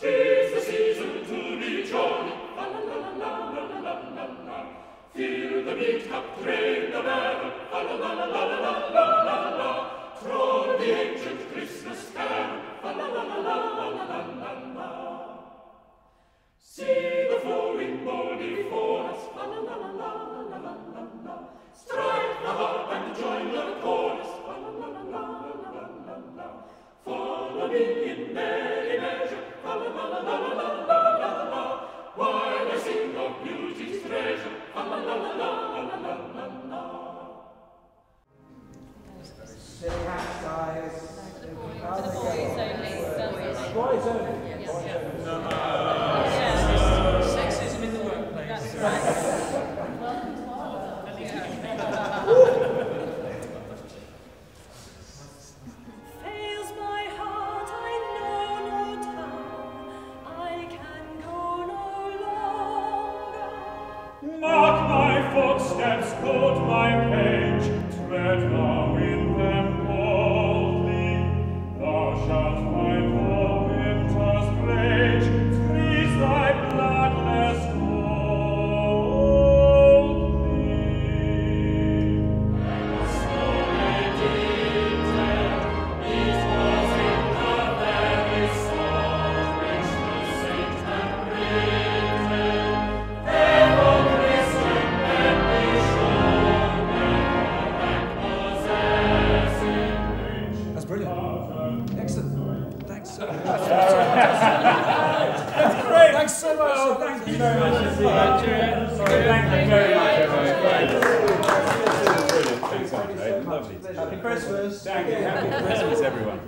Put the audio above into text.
'Tis the season to be the meat guys. To the boys only. Boys only. steps hold my page tread on. Brilliant. Excellent. Thanks so much. That's great. Thanks so much. Oh, thank you very much. Thank you very much, everyone. Thanks, Andre. Lovely. Happy Christmas. Thank you. Happy Christmas, everyone.